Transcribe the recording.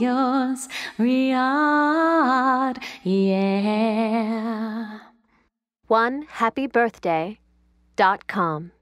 yours, Riyadh, yeah. One happy birthday dot com.